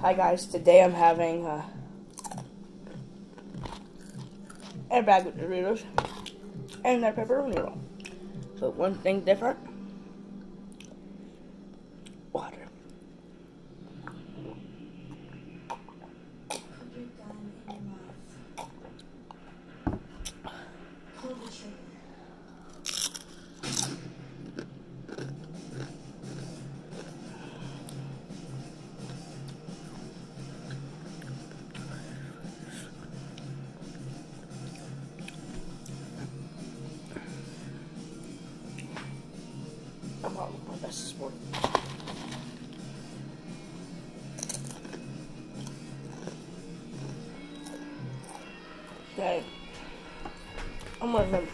Hi guys, today I'm having uh, a bag of Doritos and a pepperoni roll. But one thing different, Okay. I'm gonna remember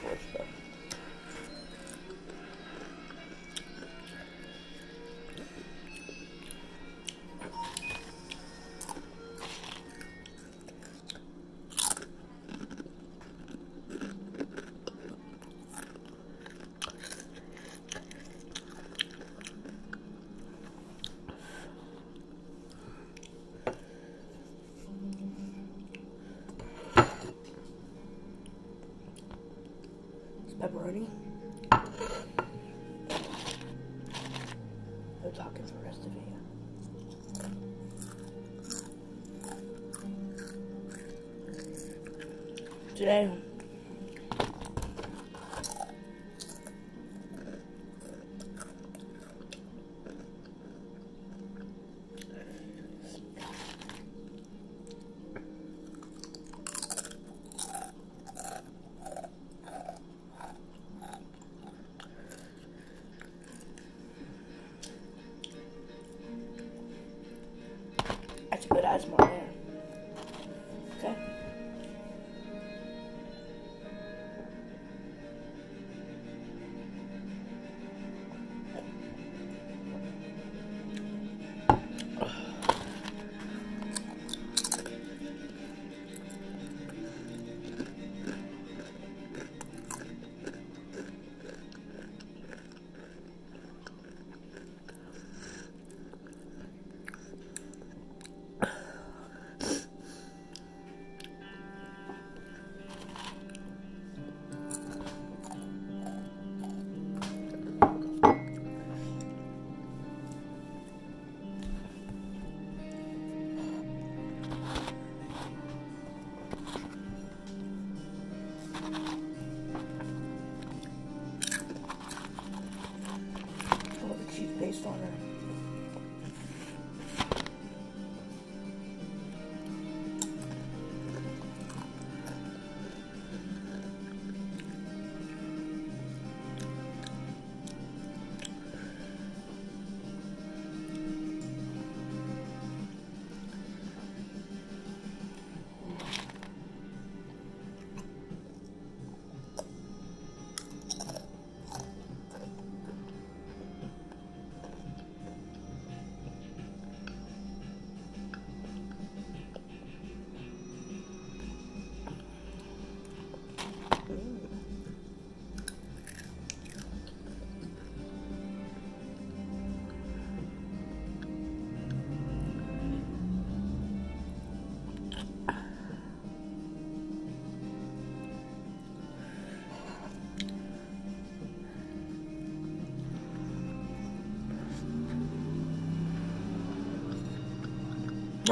pepperoni. No talking for the rest of it. Today,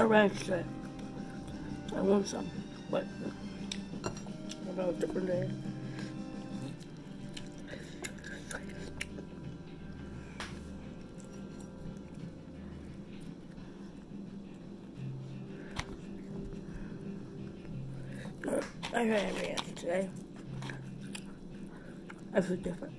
Ranch. I want some, but a different day. Uh, I had every answer today. I feel different.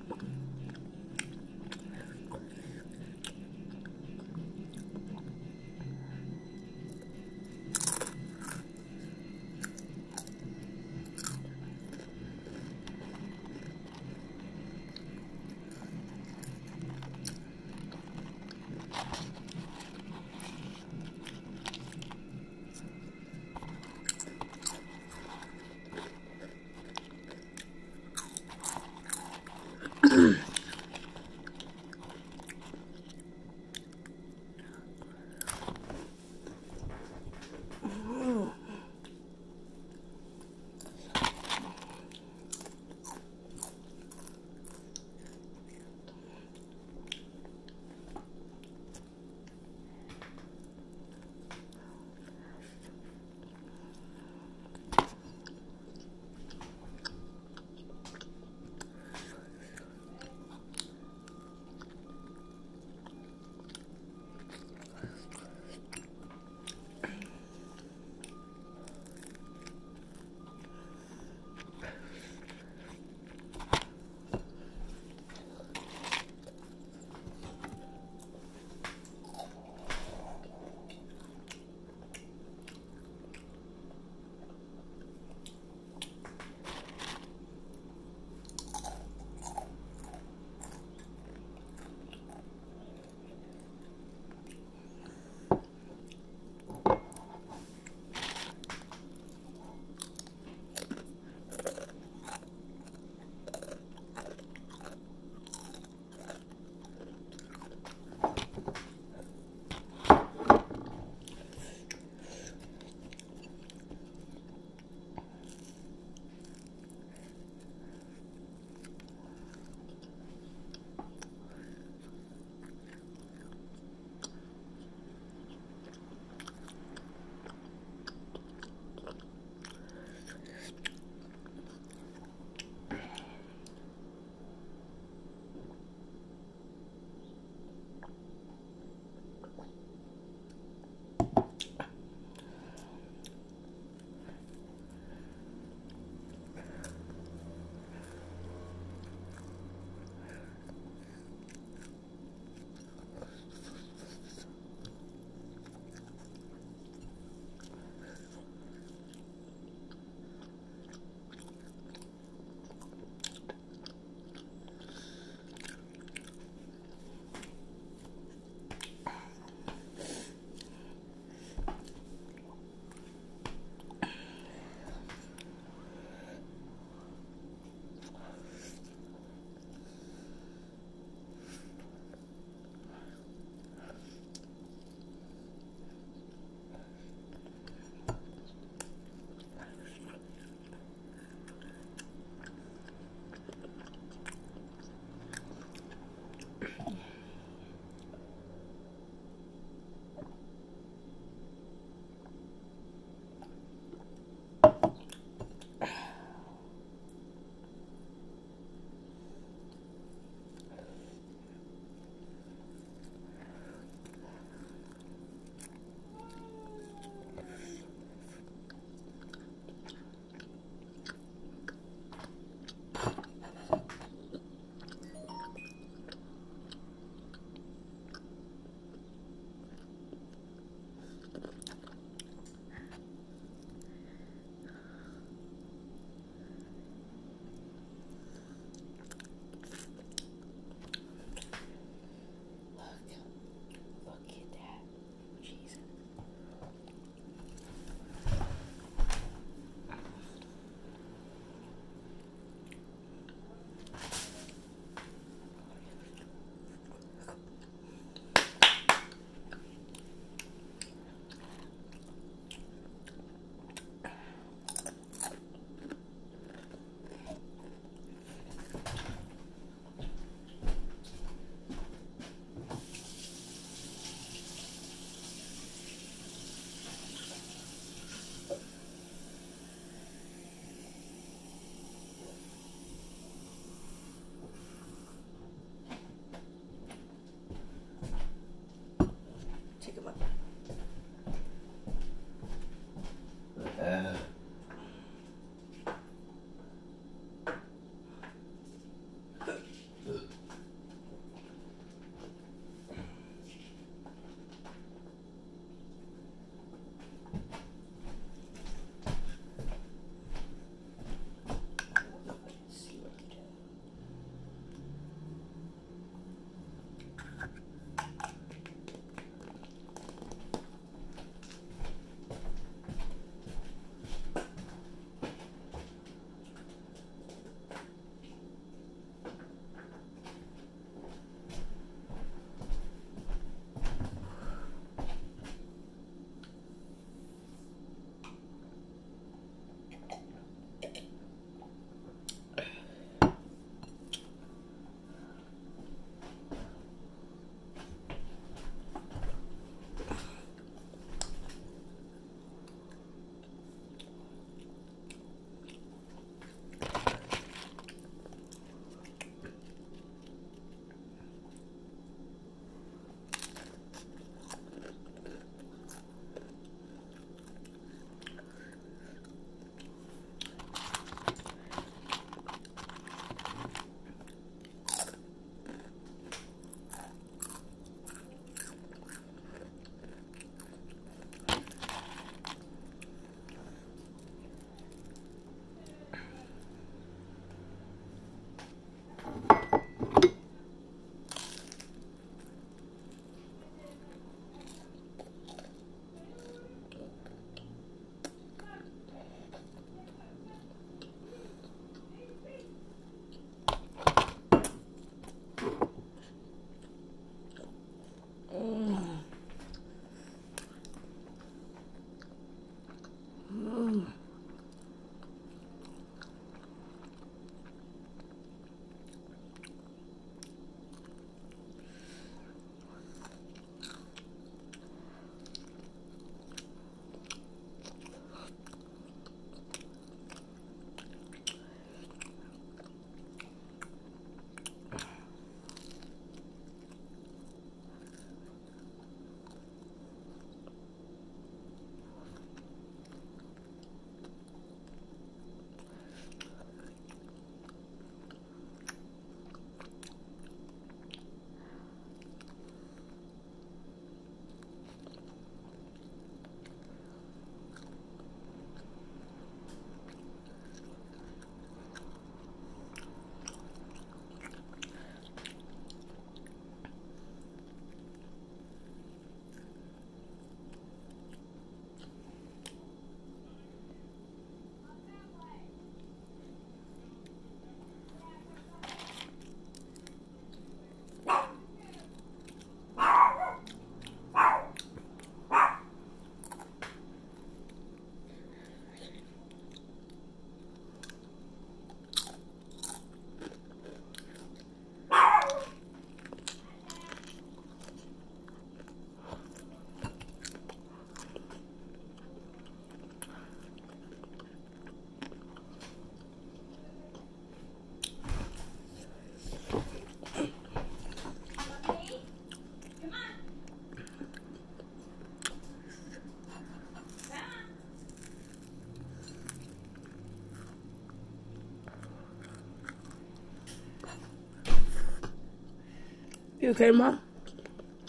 You okay, Mom?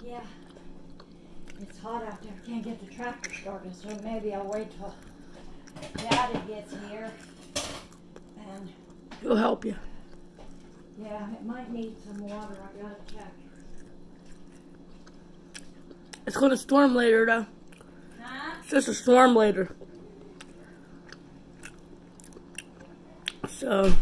Yeah. It's hot out there. I can't get the tractor started, so maybe I'll wait till Daddy gets here. And He'll help you. yeah, it might need some water. I gotta check. It's gonna storm later, though. Huh? It's just a storm later. So,